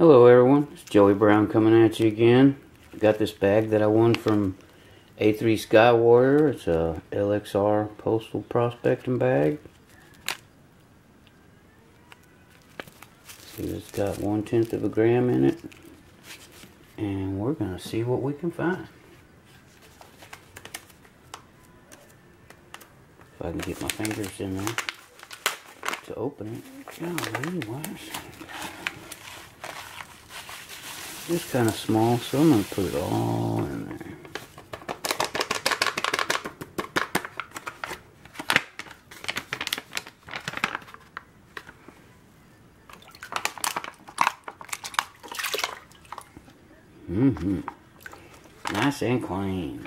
Hello everyone, it's Joey Brown coming at you again. Got this bag that I won from A3Skywarrior. It's a LXR postal prospecting bag. See, it's got one tenth of a gram in it. And we're gonna see what we can find. If I can get my fingers in there to open it. Golly, It's kind of small, so I'm going to put it all in there. Mm-hmm. Nice and clean.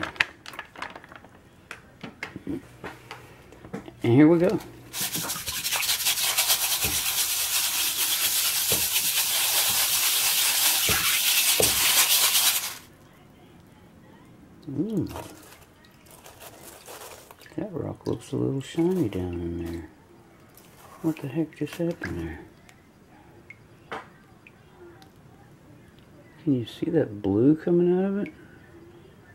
And here we go. Ooh. That looks a little shiny down in there. What the heck just happened there? Can you see that blue coming out of it?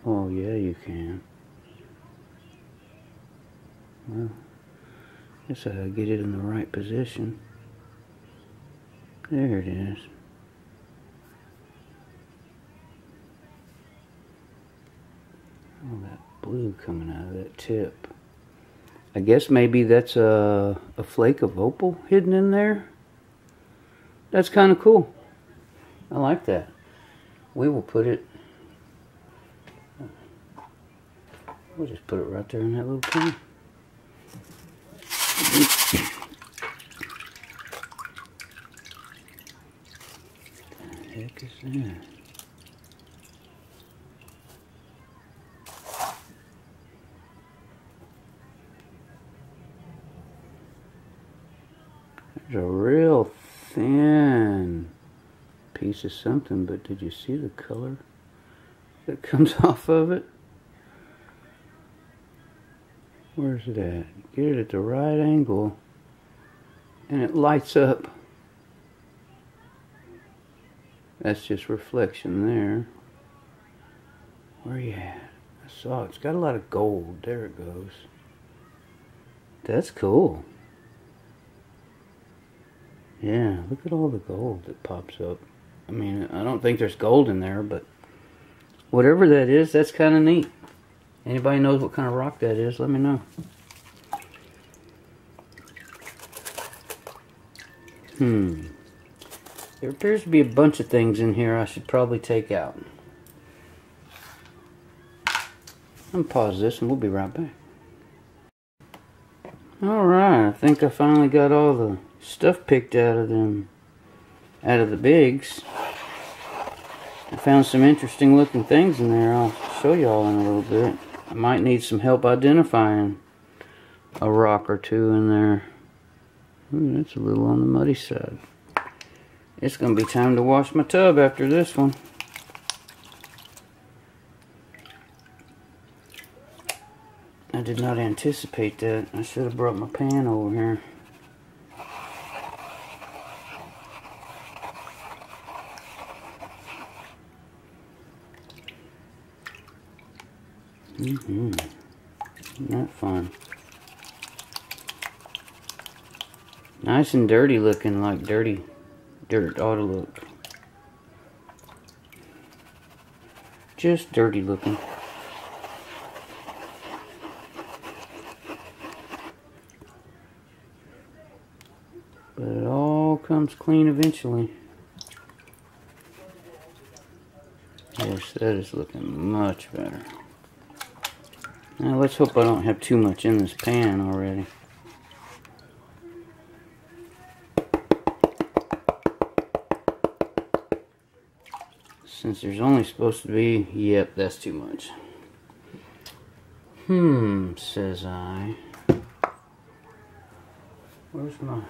Oh yeah, you can. Well, guess I gotta get it in the right position. There it is. Oh, that blue coming out of that tip. I guess maybe that's a, a flake of opal hidden in there. That's kind of cool. I like that. We will put it, we'll just put it right there in that little pan. heck is that? There's a real thin piece of something, but did you see the color that comes off of it? Where's it at? Get it at the right angle and it lights up. That's just reflection there. Where are you at? I saw it. It's got a lot of gold. There it goes. That's cool. Yeah, look at all the gold that pops up. I mean, I don't think there's gold in there, but whatever that is, that's kind of neat. Anybody knows what kind of rock that is, let me know. Hmm. There appears to be a bunch of things in here I should probably take out. I'm pause this and we'll be right back. Alright, I think I finally got all the stuff picked out of them, out of the bigs. I found some interesting looking things in there. I'll show y'all in a little bit. I might need some help identifying a rock or two in there. Ooh, that's a little on the muddy side. It's going to be time to wash my tub after this one. I did not anticipate that. I should have brought my pan over here. Mm-hmm. Not fun. Nice and dirty looking like dirty dirt ought to look. Just dirty looking. But it all comes clean eventually. Yes, that is looking much better. Now let's hope I don't have too much in this pan already. Since there's only supposed to be, yep, that's too much. Hmm, says I. Where's my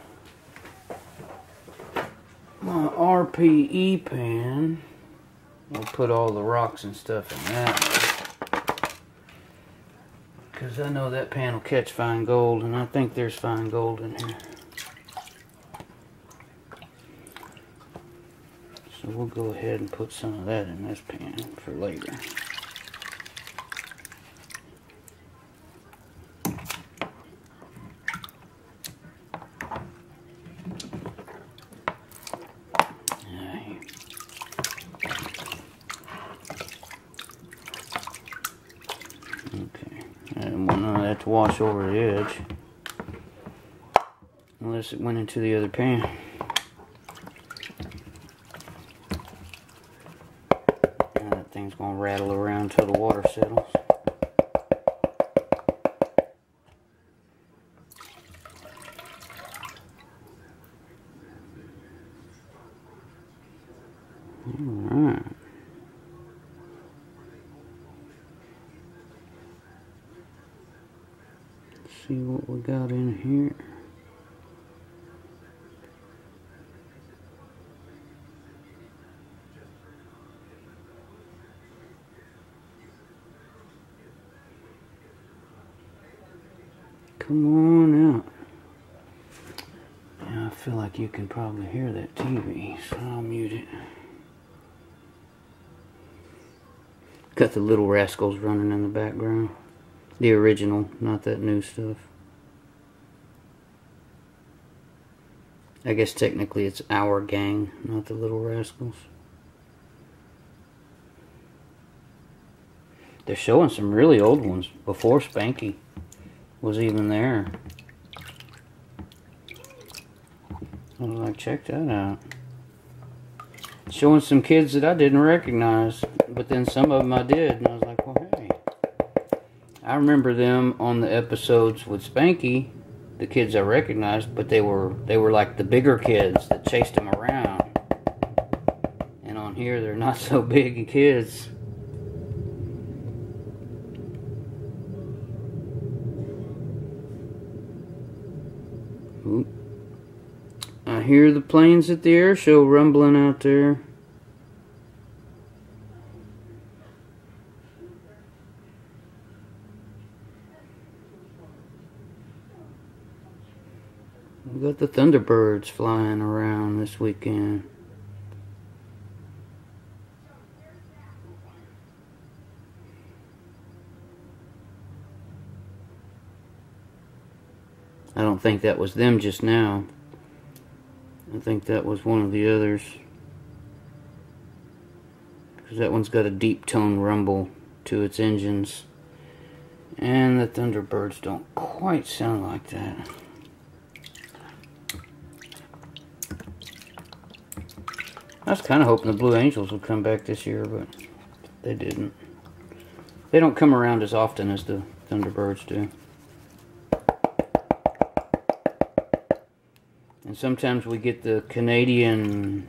my RPE pan? We'll put all the rocks and stuff in that. Because I know that pan will catch fine gold, and I think there's fine gold in here. So we'll go ahead and put some of that in this pan for later. Okay, I didn't want none of that to wash Unless it went into the other pan. Now that thing's gonna rattle around till the water settles. Alright. see what we got in here. Come on out. Yeah, I feel like you can probably hear that TV, so I'll mute it. Got the little rascals running in the background. The original, not that new stuff. I guess technically it's our gang, not the Little Rascals. They're showing some really old ones before Spanky was even there. I was like, check that out. Showing some kids that I didn't recognize, but then some of them I did, and I was like, well, hey. I remember them on the episodes with Spanky, the kids I recognized, but they were they were like the bigger kids that chased them around. And on here, they're not so big kids. Hear the planes at the air show rumbling out there. We got the Thunderbirds flying around this weekend. I don't think that was them just now. I think that was one of the others. Because that one's got a deep tone rumble to its engines. And the Thunderbirds don't quite sound like that. I was kind of hoping the Blue Angels would come back this year, but they didn't. They don't come around as often as the Thunderbirds do. Sometimes we get the Canadian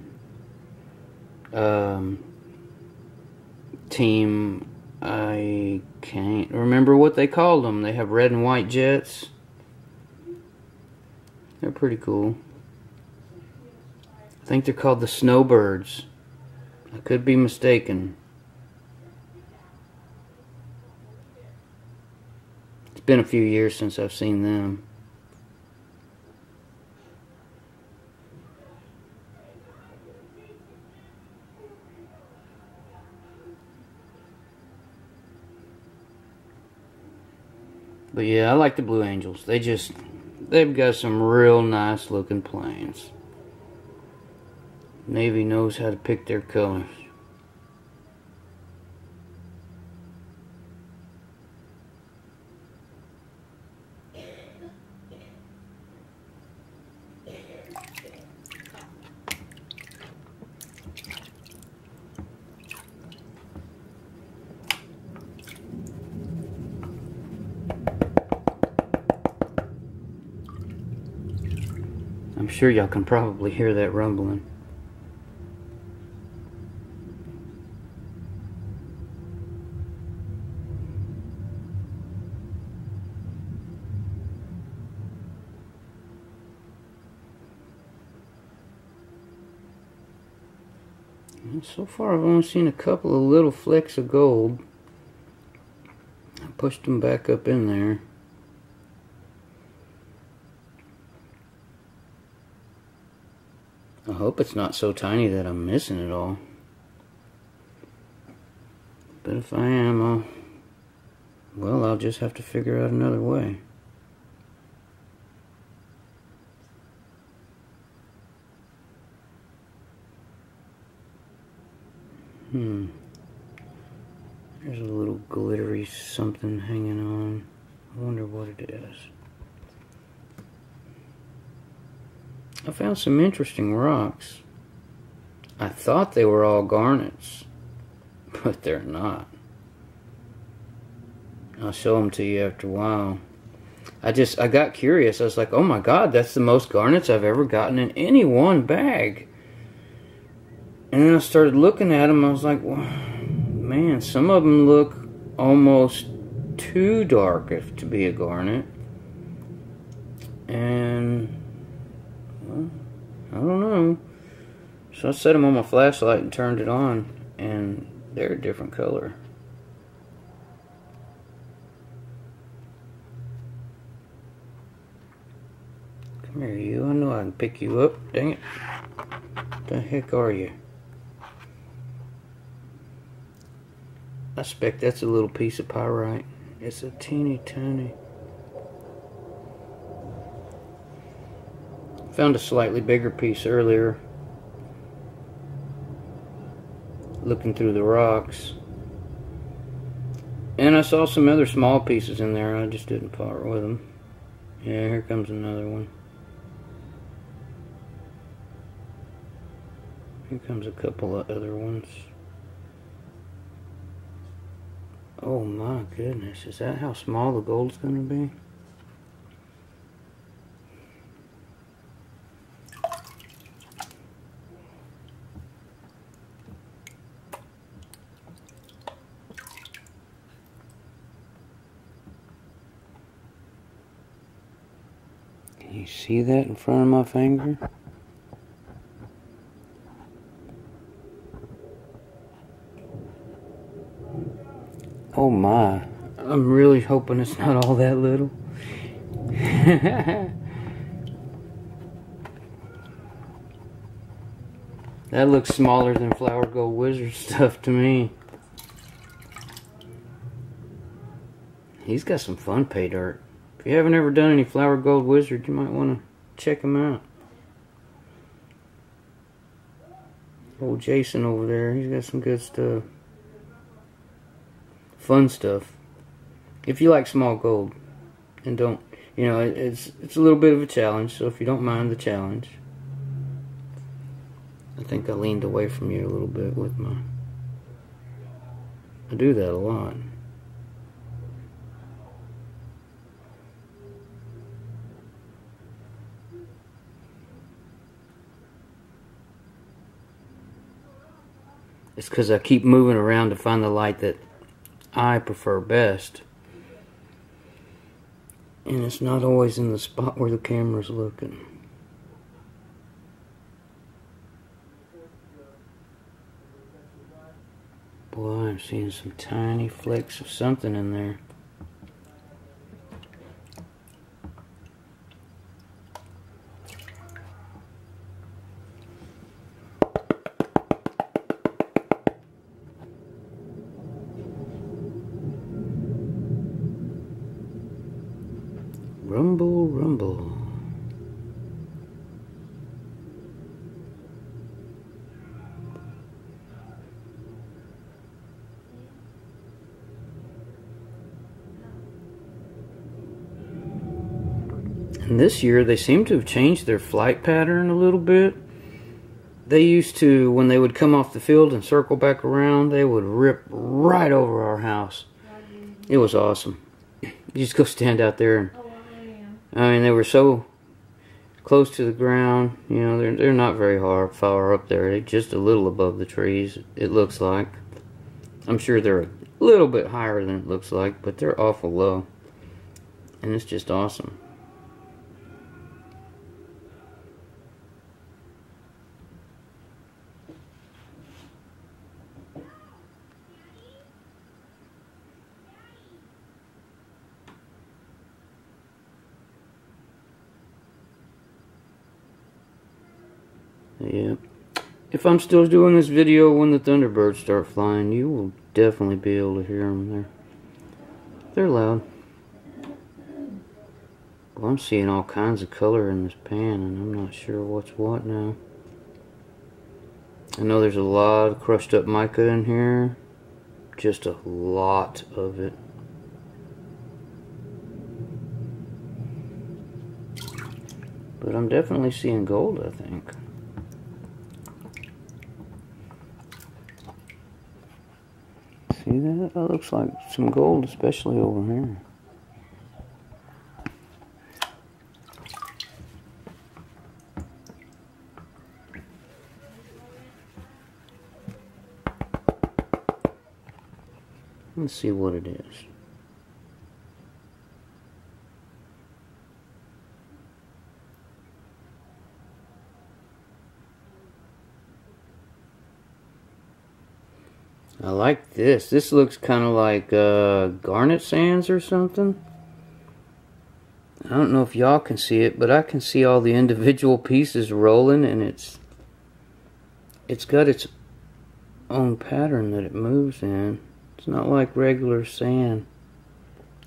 um, team. I can't remember what they called them. They have red and white jets. They're pretty cool. I think they're called the Snowbirds. I could be mistaken. It's been a few years since I've seen them. But yeah, I like the Blue Angels. They just, they've got some real nice looking planes. Navy knows how to pick their colors. I'm sure y'all can probably hear that rumbling. so far I've only seen a couple of little flecks of gold. I pushed them back up in there. I hope it's not so tiny that I'm missing it all. But if I am, I'll, well, I'll just have to figure out another way. Hmm. There's a little glittery something hanging on. I wonder what it is. I found some interesting rocks. I thought they were all garnets, but they're not. I'll show them to you after a while. I just, I got curious. I was like, oh my god, that's the most garnets I've ever gotten in any one bag. And then I started looking at them. I was like, well, man, some of them look almost too dark if to be a garnet. And I don't know. So I set them on my flashlight and turned it on, and they're a different color. Come here, you. I know I can pick you up. Dang it. The heck are you? I suspect that's a little piece of pyrite. It's a teeny tiny. Found a slightly bigger piece earlier. Looking through the rocks. And I saw some other small pieces in there. I just didn't part with them. Yeah, here comes another one. Here comes a couple of other ones. Oh my goodness, is that how small the gold's going to be? Can you see that in front of my finger? Oh my. I'm really hoping it's not all that little. that looks smaller than Flour Gold Wizard stuff to me. He's got some fun pay dirt. If you haven't ever done any Flour Gold Wizard, you might want to check him out. Old Jason over there, he's got some good stuff fun stuff. If you like small gold and don't, you know, it's it's a little bit of a challenge. So if you don't mind the challenge, I think I leaned away from you a little bit with my. I do that a lot. It's because I keep moving around to find the light that I prefer best. And it's not always in the spot where the camera's looking. Boy, I'm seeing some tiny flecks of something in there. Rumble, rumble. And this year they seem to have changed their flight pattern a little bit. They used to, when they would come off the field and circle back around, they would rip right over our house. It was awesome. You just go stand out there and I mean, they were so close to the ground. You know, they're they're not very far far up there. They're just a little above the trees. It looks like. I'm sure they're a little bit higher than it looks like, but they're awful low, and it's just awesome. Yep. If I'm still doing this video when the Thunderbirds start flying, you will definitely be able to hear them. They're, they're loud. Well, I'm seeing all kinds of color in this pan, and I'm not sure what's what now. I know there's a lot of crushed up mica in here. Just a lot of it. But I'm definitely seeing gold, I think. See that? That looks like some gold, especially over here. Let's see what it is. I like this. This looks kind of like uh, garnet sands or something. I don't know if y'all can see it, but I can see all the individual pieces rolling and it's it's got its own pattern that it moves in. It's not like regular sand.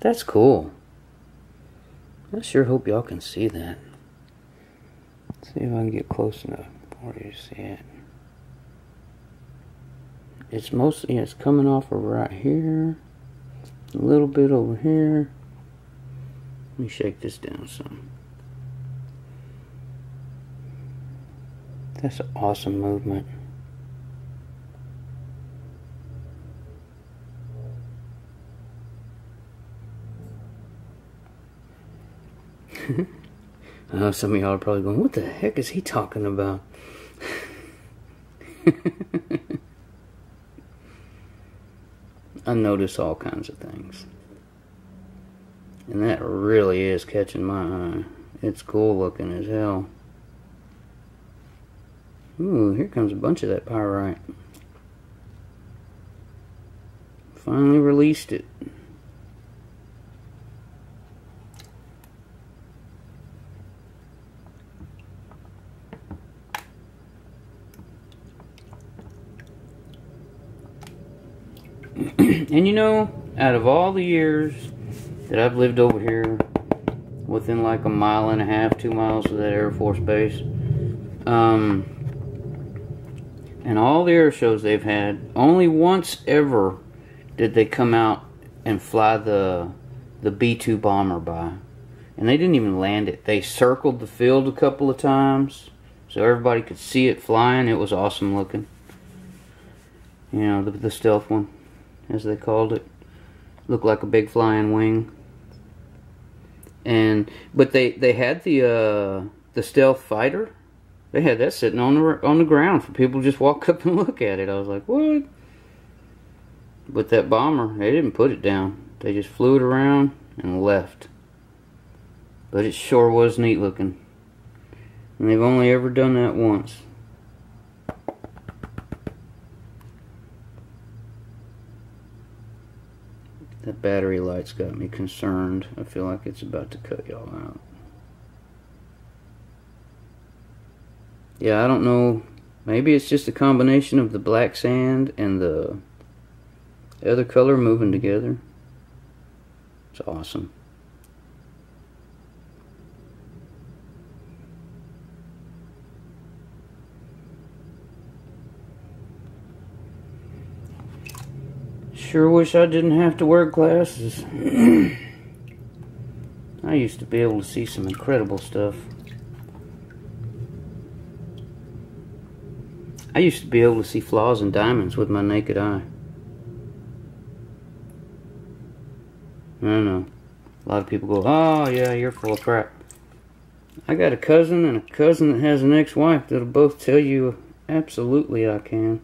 That's cool. I sure hope y'all can see that. Let's see if I can get close enough for you to see it it's mostly it's coming off of right here a little bit over here. Let me shake this down some. That's an awesome movement. I know some of y'all are probably going, what the heck is he talking about? I notice all kinds of things. And that really is catching my eye. It's cool looking as hell. Ooh, here comes a bunch of that pyrite. Finally released it. and you know, out of all the years that I've lived over here, within like a mile and a half, two miles of that Air Force base, um, and all the air shows they've had, only once ever did they come out and fly the the B-2 bomber by. And they didn't even land it. They circled the field a couple of times so everybody could see it flying. It was awesome looking. You know, the, the stealth one as they called it. Looked like a big flying wing. And but they they had the uh, the stealth fighter. They had that sitting on the on the ground for people to just walk up and look at it. I was like, what? But that bomber, they didn't put it down. They just flew it around and left. But it sure was neat looking. And they've only ever done that once. That battery light's got me concerned. I feel like it's about to cut y'all out. Yeah, I don't know. Maybe it's just a combination of the black sand and the other color moving together. It's awesome. Sure wish I didn't have to wear glasses. I used to be able to see some incredible stuff. I used to be able to see flaws in diamonds with my naked eye. I don't know. A lot of people go, oh yeah, you're full of crap. I got a cousin and a cousin that has an ex-wife that'll both tell you absolutely I can.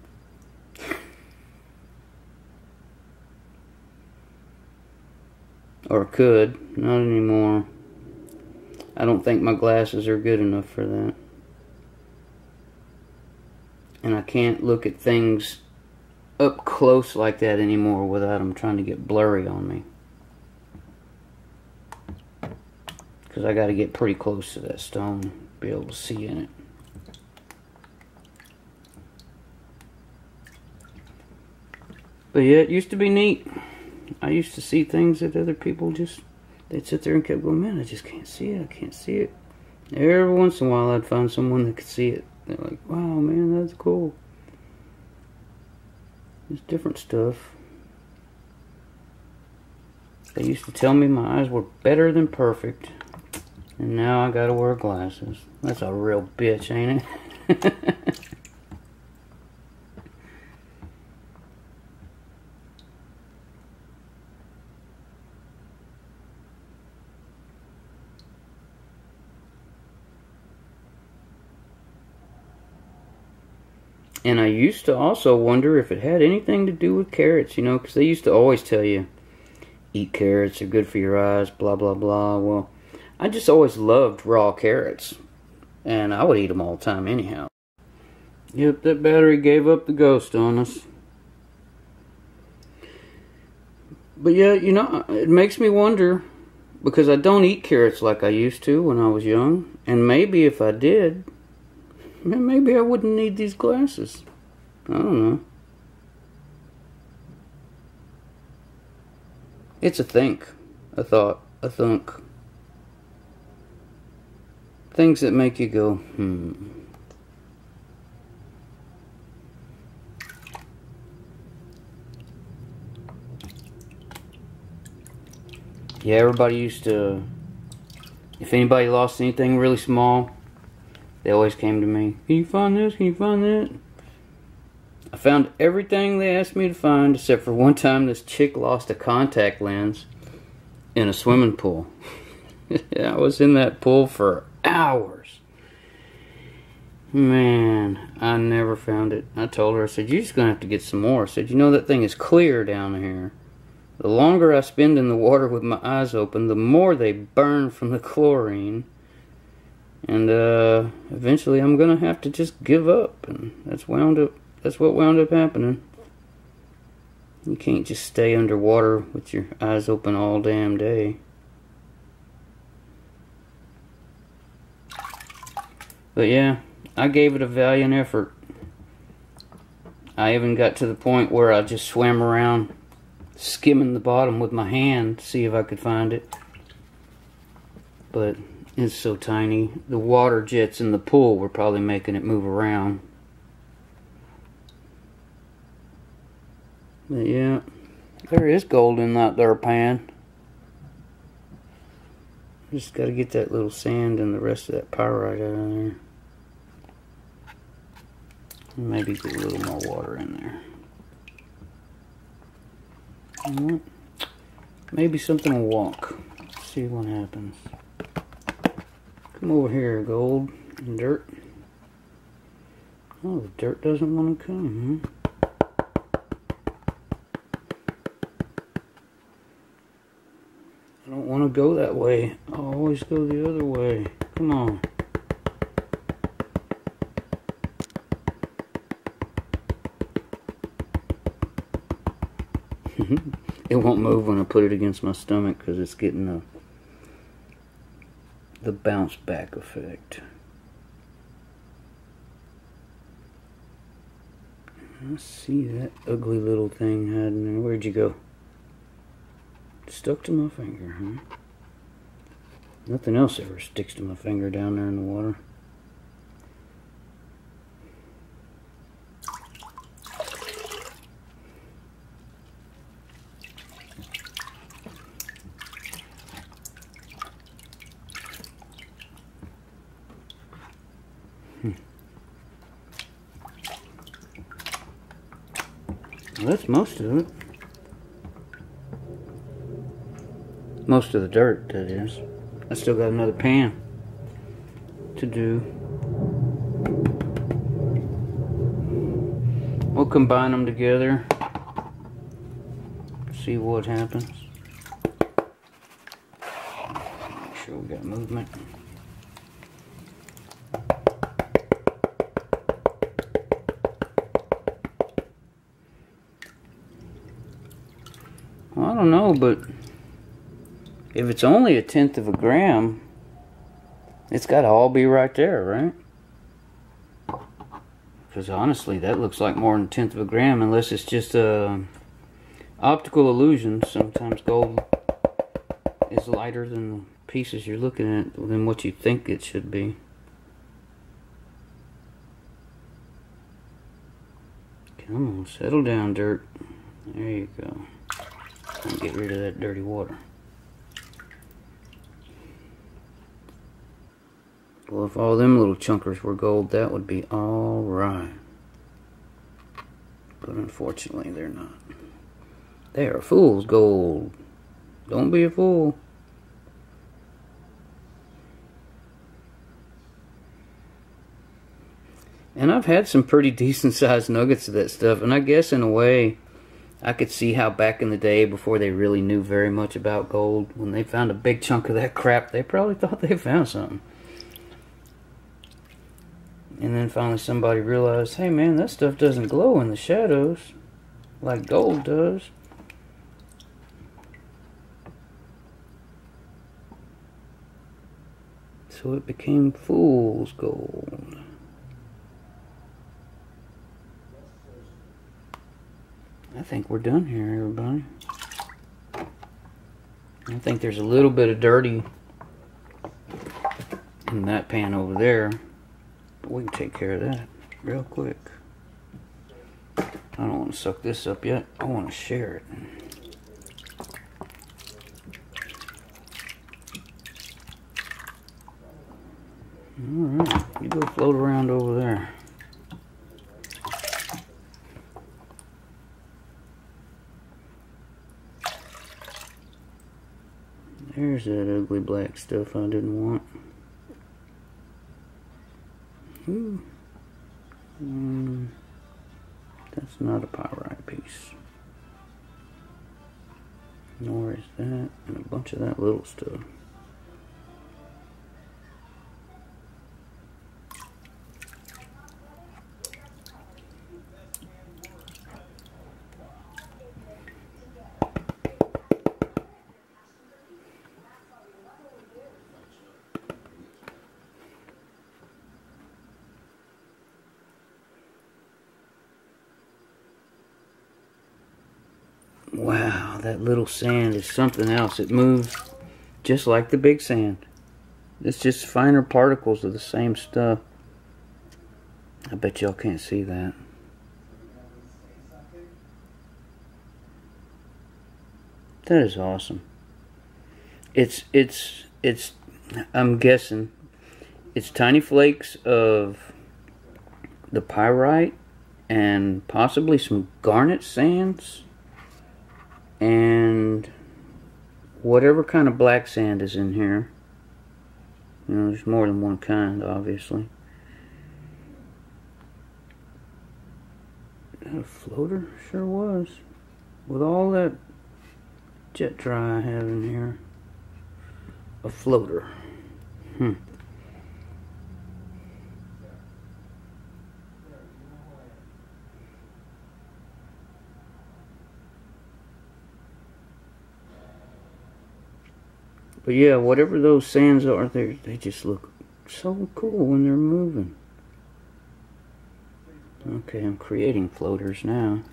or could. Not anymore. I don't think my glasses are good enough for that. And I can't look at things up close like that anymore without them trying to get blurry on me. Because I got to get pretty close to that stone to be able to see in it. But yeah, it used to be neat. I used to see things that other people just, they'd sit there and kept going, man, I just can't see it, I can't see it. Every once in a while I'd find someone that could see it. They're like, wow, man, that's cool. There's different stuff. They used to tell me my eyes were better than perfect. And now I gotta wear glasses. That's a real bitch, ain't it? and I used to also wonder if it had anything to do with carrots, you know, because they used to always tell you, eat carrots, they're good for your eyes, blah, blah, blah. Well, I just always loved raw carrots, and I would eat them all the time anyhow. Yep, that battery gave up the ghost on us. But yeah, you know, it makes me wonder because I don't eat carrots like I used to when I was young, and maybe if I did, maybe I wouldn't need these glasses. I don't know. It's a think, a thought, a thunk. Things that make you go, hmm. Yeah, everybody used to, if anybody lost anything really small, they always came to me. Can you find this? Can you find that? I found everything they asked me to find except for one time this chick lost a contact lens in a swimming pool. I was in that pool for hours. Man, I never found it. I told her, I said, you're just going to have to get some more. I said, you know that thing is clear down here. The longer I spend in the water with my eyes open, the more they burn from the chlorine. And uh, eventually I'm to have to just give up. And that's wound up. That's what wound up happening. You can't just stay underwater with your eyes open all damn day. But yeah, I gave it a valiant effort. I even got to the point where I just swam around skimming the bottom with my hand to see if I could find it. But it's so tiny. The water jets in the pool were probably making it move around. But yeah, there is gold in that there pan. Just got to get that little sand and the rest of that pyrite out of there. Maybe get a little more water in there. Maybe something will walk. See what happens. Come over here, gold and dirt. Oh, the dirt doesn't want to come, huh? I don't want to go that way. I always go the other way. Come on. it won't move when I put it against my stomach because it's getting the the bounce back effect. I see that ugly little thing hiding there. Where'd you go? Stuck to my finger, huh? Nothing else ever sticks to my finger down there in the water. Well, that's most of it. Most of the dirt, that is. I still got another pan to do. We'll combine them together. See what happens. Make sure we got movement. Well, I don't know, but if it's only a tenth of a gram, it's got to all be right there, right? Because honestly, that looks like more than a tenth of a gram, unless it's just a optical illusion. Sometimes gold is lighter than the pieces you're looking at, than what you think it should be. Come on, settle down, dirt. There you go. And get rid of that dirty water. Well, if all them little chunkers were gold, that would be alright. But unfortunately, they're not. They are fool's gold. Don't be a fool. And I've had some pretty decent sized nuggets of that stuff. And I guess in a way, I could see how back in the day, before they really knew very much about gold, when they found a big chunk of that crap, they probably thought they found something. And then finally somebody realized, hey man, that stuff doesn't glow in the shadows like gold does. So it became fool's gold. I think we're done here, everybody. I think there's a little bit of dirty in that pan over there. But we can take care of that real quick. I don't want to suck this up yet. I want to share it. Alright, you go float around over there. There's that ugly black stuff I didn't want. Ooh. Mm, that's not a pyrite piece. Nor is that, and a bunch of that little stuff. Wow, little sand is something else. It moves just like the big sand. It's just finer particles of the same stuff. I bet y'all can't see that. That is awesome. It's it's it's I'm guessing it's tiny flakes of the pyrite and possibly some garnet sands and whatever kind of black sand is in here you know there's more than one kind obviously. That a floater? Sure was. With all that jet dry I have in here. A floater. Hmm But yeah, whatever those sands are, they they just look so cool when they're moving. Okay, I'm creating floaters now.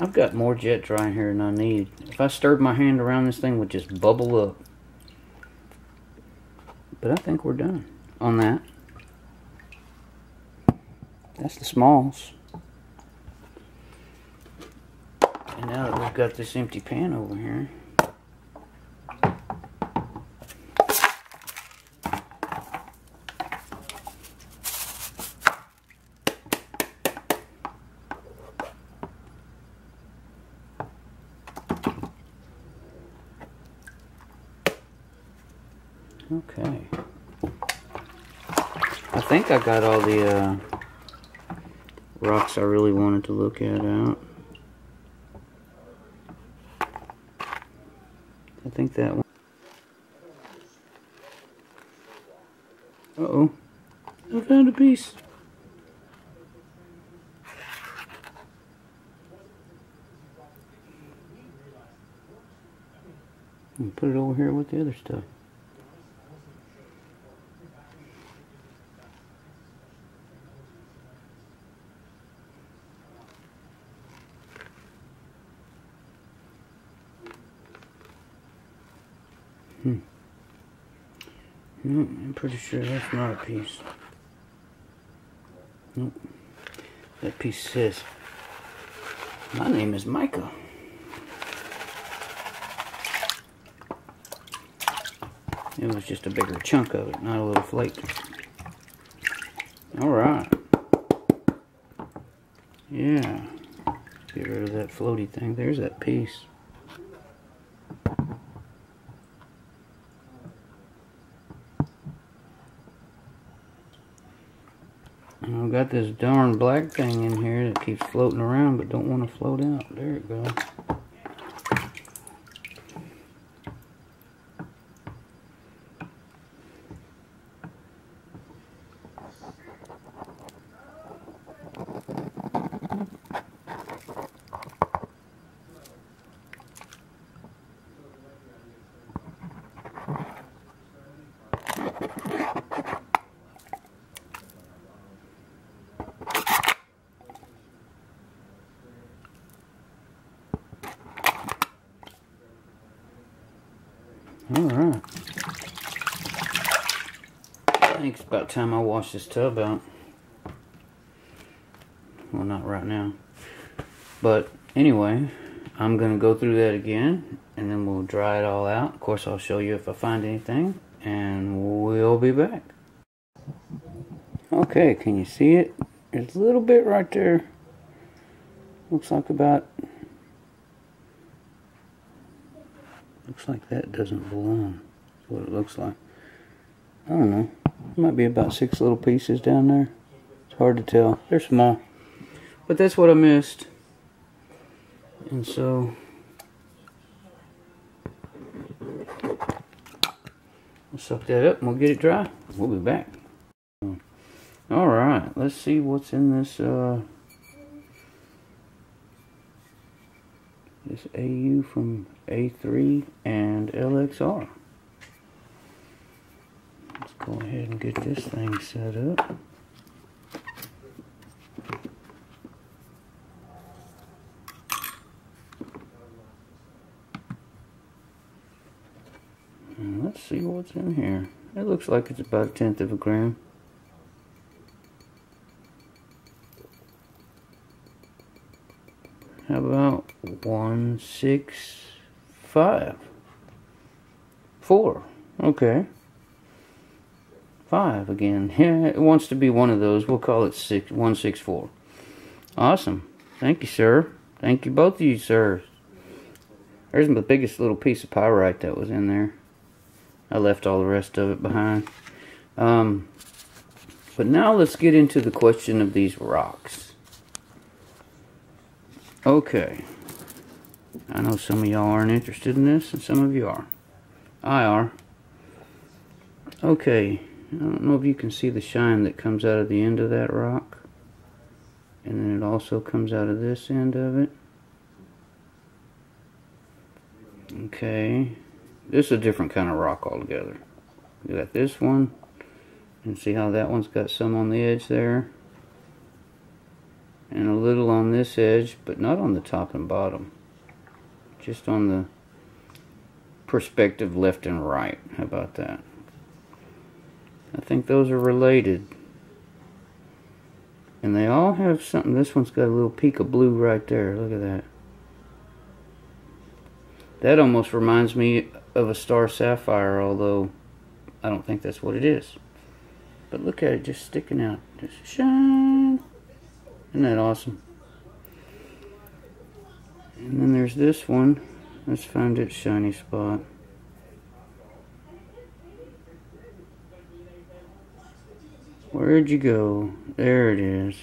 I've got more jet dry here than I need. If I stirred my hand around, this thing would just bubble up. But I think we're done on that. That's the smalls. And now that we've got this empty pan over here, Okay. I think I got all the uh, rocks I really wanted to look at out. I think that one. Uh-oh. I found a piece. And put it over here with the other stuff. No, I'm pretty sure that's not a piece. Nope. That piece says, My name is mica. It was just a bigger chunk of it, not a little flake. Alright. Yeah. Get rid of that floaty thing. There's that piece. I've got this darn black thing in here that keeps floating around but don't want to float out. There it goes. Alright. I think it's about time I wash this tub out. Well, not right now. But anyway, I'm going to go through that again and then we'll dry it all out. Of course, I'll show you if I find anything and we'll be back. Okay, can you see it? There's a little bit right there. Looks like about Looks like that doesn't belong. That's what it looks like. I don't know. Might be about six little pieces down there. It's hard to tell. They're small. But that's what I missed. And so... We'll suck that up and we'll get it dry. We'll be back. Alright, let's see what's in this... Uh, this AU from A3 and LXR. Let's go ahead and get this thing set up. And let's see what's in here. It looks like it's about a tenth of a gram. How about one, six, five, four? Okay. Five again. Yeah, it wants to be one of those. We'll call it six, one, six, four. Awesome. Thank you, sir. Thank you, both of you, sir. There's the biggest little piece of pyrite that was in there. I left all the rest of it behind. Um, but now let's get into the question of these rocks. Okay. I know some of y'all aren't interested in this, and some of you are. I are. Okay. I don't know if you can see the shine that comes out of the end of that rock. And then it also comes out of this end of it. Okay. This is a different kind of rock altogether. You got this one. And see how that one's got some on the edge there and a little on this edge but not on the top and bottom just on the perspective left and right how about that I think those are related. And they all have something. This one's got a little peak of blue right there. Look at that. That almost reminds me of a star sapphire although I don't think that's what it is. But look at it just sticking out. Just shine. Isn't that awesome? And then there's this one. Let's find its shiny spot. Where'd you go? There it is.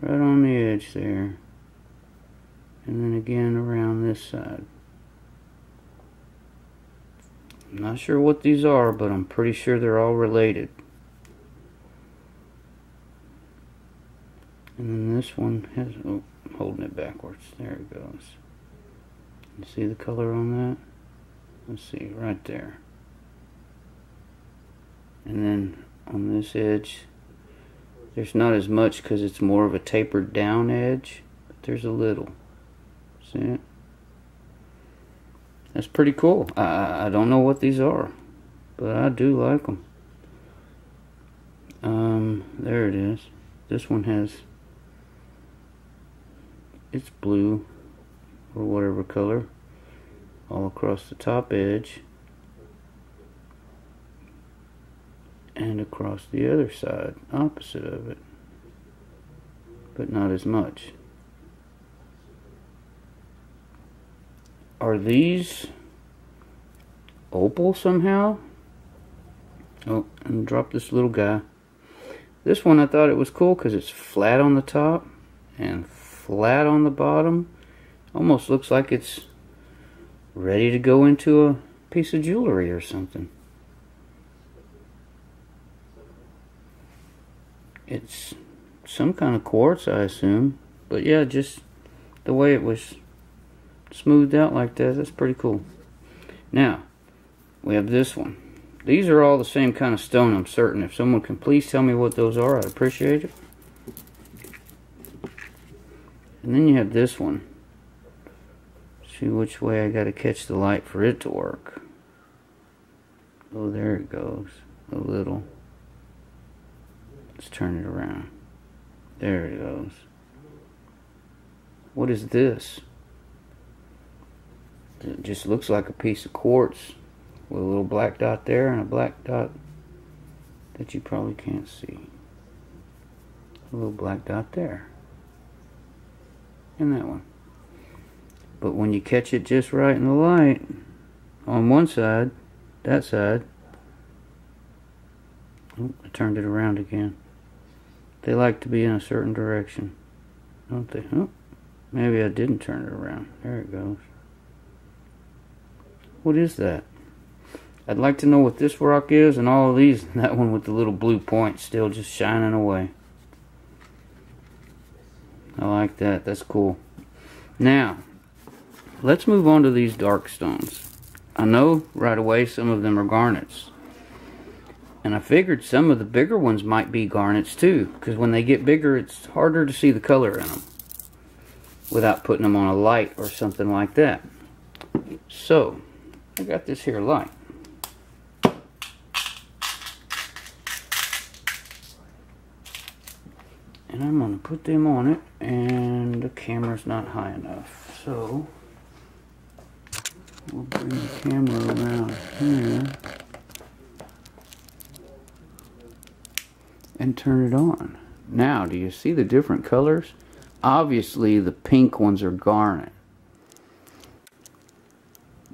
Right on the edge there. And then again around this side. I'm not sure what these are, but I'm pretty sure they're all related. And then this one has, oh, I'm holding it backwards. There it goes. You see the color on that? Let's see, right there. And then on this edge, there's not as much because it's more of a tapered down edge, but there's a little. See it? That's pretty cool. I, I don't know what these are. but I do like them. Um, there it is. This one has, it's blue or whatever color all across the top edge and across the other side, opposite of it, but not as much. Are these opal somehow? Oh, and drop this little guy. This one I thought it was cool because it's flat on the top and flat on the bottom. Almost looks like it's ready to go into a piece of jewelry or something. It's some kind of quartz, I assume. But yeah, just the way it was smoothed out like that, that's pretty cool. Now, we have this one. These are all the same kind of stone, I'm certain. If someone can please tell me what those are, I'd appreciate it. And then you have this one. See which way I got to catch the light for it to work. Oh, there it goes. A little. Turn it around. There it goes. What is this? It just looks like a piece of quartz with a little black dot there and a black dot that you probably can't see. A little black dot there. And that one. But when you catch it just right in the light, on one side, that side, oh, I turned it around again. They like to be in a certain direction, don't they? Oh, maybe I didn't turn it around. There it goes. What is that? I'd like to know what this rock is and all of these. And that one with the little blue point still just shining away. I like that. That's cool. Now, let's move on to these dark stones. I know right away some of them are garnets. And I figured some of the bigger ones might be garnets too. Because when they get bigger, it's harder to see the color in them. Without putting them on a light or something like that. So, I got this here light. And I'm going to put them on it, and the camera's not high enough. So, we'll bring the camera around here. And turn it on. Now, do you see the different colors? Obviously, the pink ones are garnet.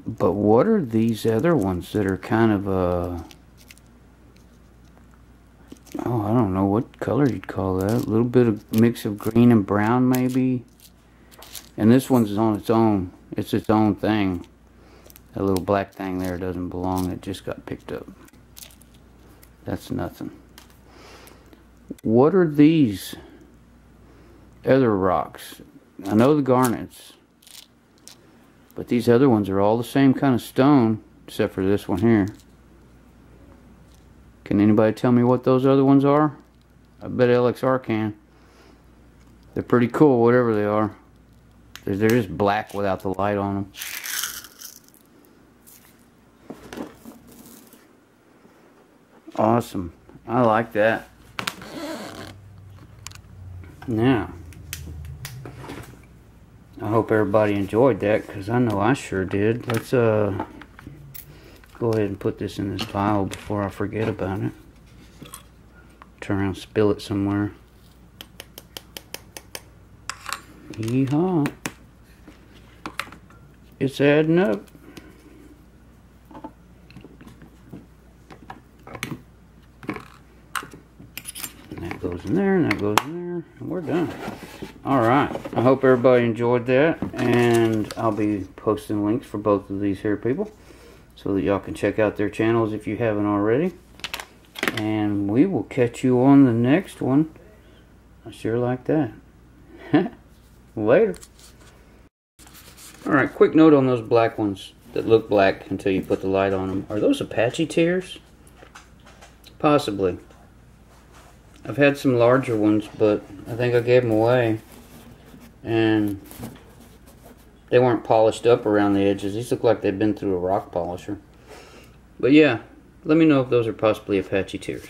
But what are these other ones that are kind of a... Uh, oh, I don't know what color you'd call that. A little bit of mix of green and brown maybe. And this one's on its own. It's its own thing. That little black thing there doesn't belong. It just got picked up. That's nothing. What are these other rocks? I know the garnets. But these other ones are all the same kind of stone, except for this one here. Can anybody tell me what those other ones are? I bet LXR can. They're pretty cool, whatever they are. They're, just black without the light on them. Awesome. I like that. Now, I hope everybody enjoyed that because I know I sure did. Let's uh go ahead and put this in this vial before I forget about it. Turn around spill it somewhere. Yeehaw. It's adding up. And that goes in there, and that goes in there, and we're done. Alright, I hope everybody enjoyed that, and I'll be posting links for both of these here people so that y'all can check out their channels if you haven't already. And we will catch you on the next one. I sure like that. Later. Alright, quick note on those black ones that look black until you put the light on them. Are those Apache tears? Possibly. I've had some larger ones, but I think I gave them away. And they weren't polished up around the edges. These look like they've been through a rock polisher. But yeah, let me know if those are possibly Apache tears.